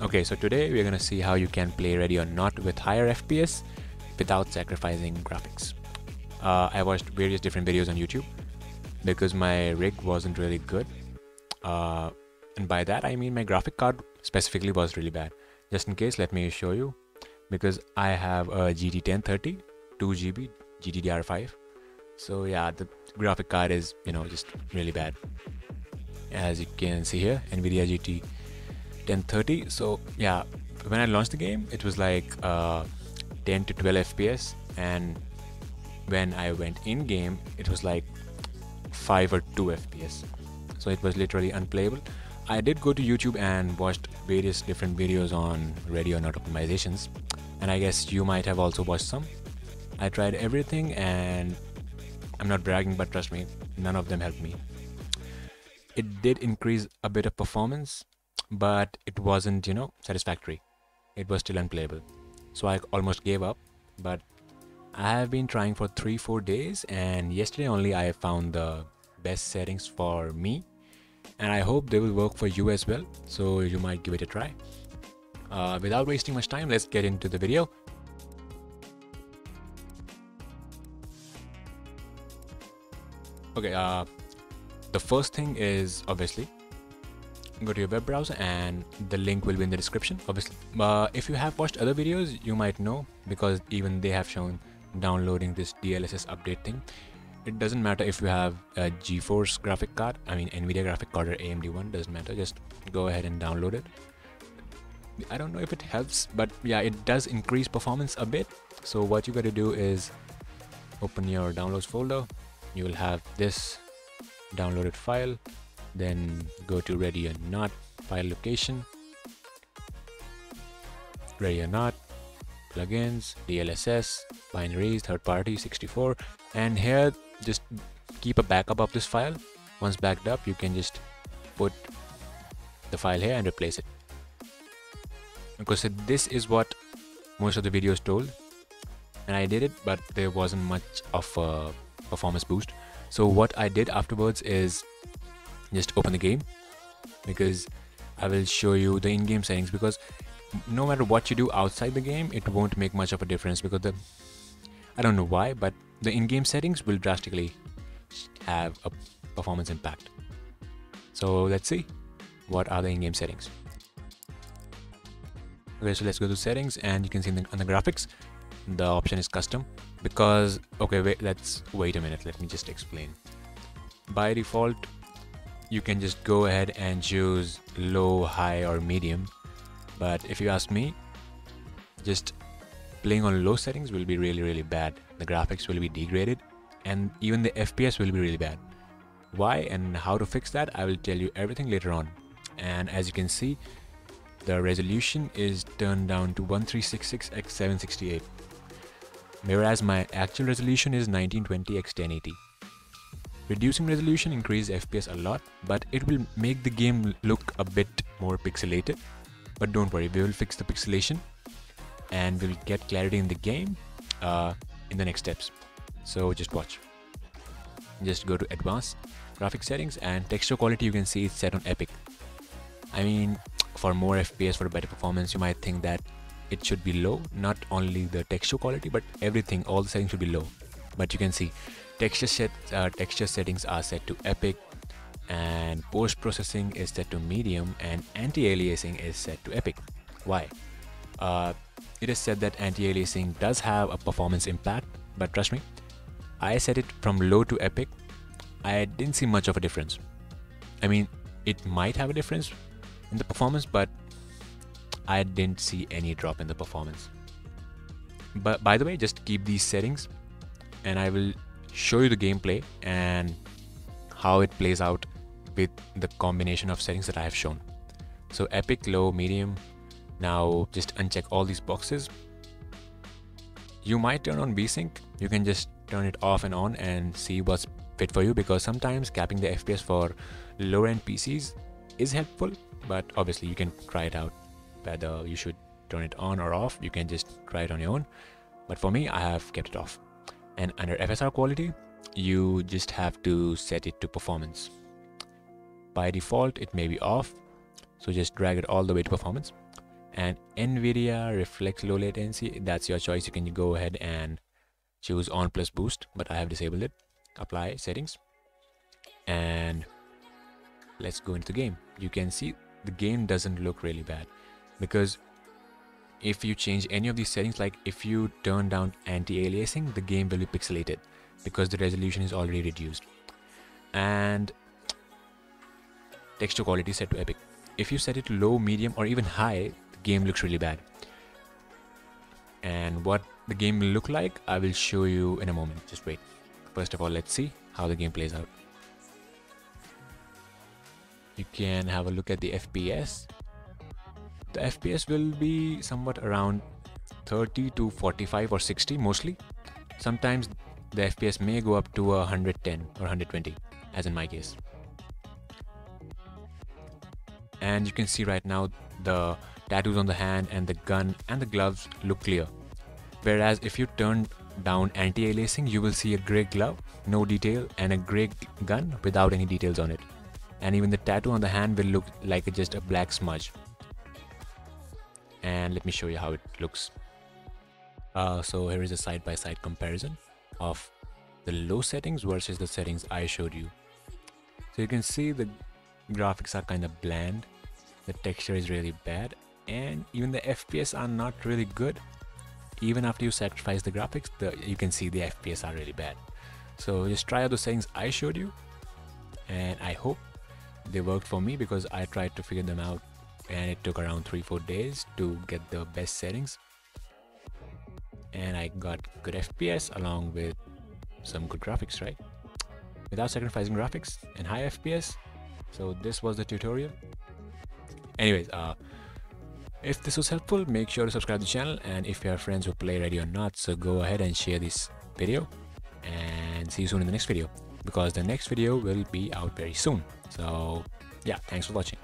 Okay, so today we're gonna see how you can play Ready or Not with higher FPS without sacrificing graphics. Uh, I watched various different videos on YouTube because my rig wasn't really good. Uh, and by that I mean my graphic card specifically was really bad. Just in case, let me show you because I have a GT 1030 2GB GDDR5. So yeah, the graphic card is you know just really bad. As you can see here, NVIDIA GT 1030 so yeah when i launched the game it was like uh, 10 to 12 fps and when i went in game it was like 5 or 2 fps so it was literally unplayable. I did go to youtube and watched various different videos on Ready or Not optimizations. And i guess you might have also watched some. I tried everything and i'm not bragging but trust me none of them helped me. It did increase a bit of performance but it wasn't you know satisfactory. It was still unplayable. So i almost gave up but i have been trying for three four days and yesterday only i found the best settings for me and i hope they will work for you as well so you might give it a try. Uh, without wasting much time let's get into the video. Okay uh, the first thing is obviously go to your web browser and the link will be in the description obviously. Uh, if you have watched other videos you might know because even they have shown downloading this DLSS update thing. It doesn't matter if you have a GeForce graphic card I mean NVIDIA graphic card or AMD one doesn't matter just go ahead and download it. I don't know if it helps but yeah it does increase performance a bit. So what you got to do is open your downloads folder. You will have this downloaded file then go to ready or not file location. Ready or not plugins dlss binaries third party 64 and here just keep a backup of this file. Once backed up you can just put the file here and replace it. Because this is what most of the videos told and I did it but there wasn't much of a performance boost. So what I did afterwards is just open the game because I will show you the in-game settings because no matter what you do outside the game it won't make much of a difference because the I don't know why but the in-game settings will drastically have a performance impact. So let's see what are the in-game settings. Okay so let's go to settings and you can see the, on the graphics the option is custom because okay wait let's wait a minute let me just explain. By default you can just go ahead and choose low, high or medium. But if you ask me, just playing on low settings will be really really bad. The graphics will be degraded and even the FPS will be really bad. Why and how to fix that I will tell you everything later on. And as you can see, the resolution is turned down to 1366x768 whereas my actual resolution is 1920 x 1080 Reducing resolution increases FPS a lot, but it will make the game look a bit more pixelated. But don't worry, we will fix the pixelation and we'll get clarity in the game uh, in the next steps. So just watch. Just go to advanced graphic settings and texture quality you can see it's set on epic. I mean for more FPS for better performance you might think that it should be low not only the texture quality but everything all the settings should be low but you can see texture set uh, texture settings are set to epic and post processing is set to medium and anti-aliasing is set to epic. Why? Uh, it is said that anti-aliasing does have a performance impact but trust me i set it from low to epic. I didn't see much of a difference. I mean it might have a difference in the performance but i didn't see any drop in the performance. But by the way just keep these settings and i will show you the gameplay and how it plays out with the combination of settings that I have shown. So epic, low, medium. Now just uncheck all these boxes. You might turn on VSync. You can just turn it off and on and see what's fit for you because sometimes capping the FPS for lower end PCs is helpful, but obviously you can try it out whether you should turn it on or off. You can just try it on your own. But for me, I have kept it off and under FSR quality you just have to set it to performance. By default it may be off so just drag it all the way to performance. And nvidia reflex low latency that's your choice. You can go ahead and choose on plus boost but i have disabled it. Apply settings. And let's go into the game. You can see the game doesn't look really bad because if you change any of these settings like if you turn down anti-aliasing the game will be pixelated because the resolution is already reduced. And texture quality set to epic. If you set it low medium or even high the game looks really bad. And what the game will look like i will show you in a moment. Just wait. First of all let's see how the game plays out. You can have a look at the fps the fps will be somewhat around 30 to 45 or 60 mostly. Sometimes the fps may go up to 110 or 120 as in my case. And you can see right now the tattoos on the hand and the gun and the gloves look clear. Whereas if you turn down anti-aliasing you will see a gray glove no detail and a gray gun without any details on it. And even the tattoo on the hand will look like just a black smudge and let me show you how it looks. Uh, so here is a side-by-side -side comparison of the low settings versus the settings I showed you. So you can see the graphics are kind of bland the texture is really bad and even the FPS are not really good. Even after you sacrifice the graphics the, you can see the FPS are really bad. So just try out the settings I showed you and I hope they worked for me because I tried to figure them out and it took around 3-4 days to get the best settings. And I got good FPS along with some good graphics right? Without sacrificing graphics and high FPS so this was the tutorial. Anyways uh if this was helpful make sure to subscribe to the channel. And if you have friends who play ready or not so go ahead and share this video. And see you soon in the next video because the next video will be out very soon. So yeah thanks for watching